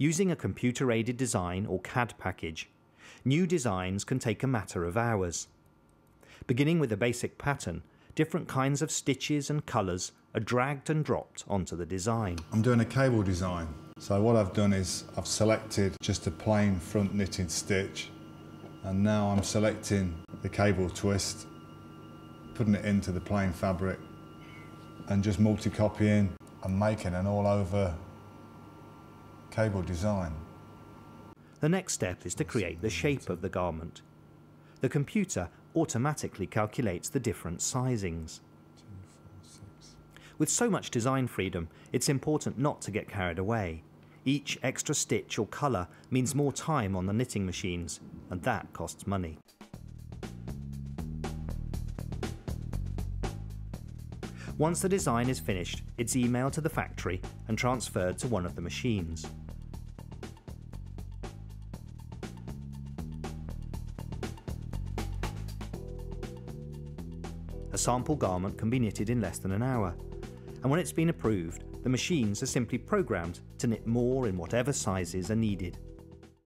Using a computer-aided design or CAD package, new designs can take a matter of hours. Beginning with a basic pattern, different kinds of stitches and colours are dragged and dropped onto the design. I'm doing a cable design. So what I've done is I've selected just a plain front knitted stitch and now I'm selecting the cable twist, putting it into the plain fabric and just multi-copying and making an all over cable design. The next step is to create the shape of the garment. The computer automatically calculates the different sizings. With so much design freedom, it's important not to get carried away. Each extra stitch or colour means more time on the knitting machines, and that costs money. Once the design is finished, it's emailed to the factory and transferred to one of the machines. A sample garment can be knitted in less than an hour, and when it's been approved, the machines are simply programmed to knit more in whatever sizes are needed.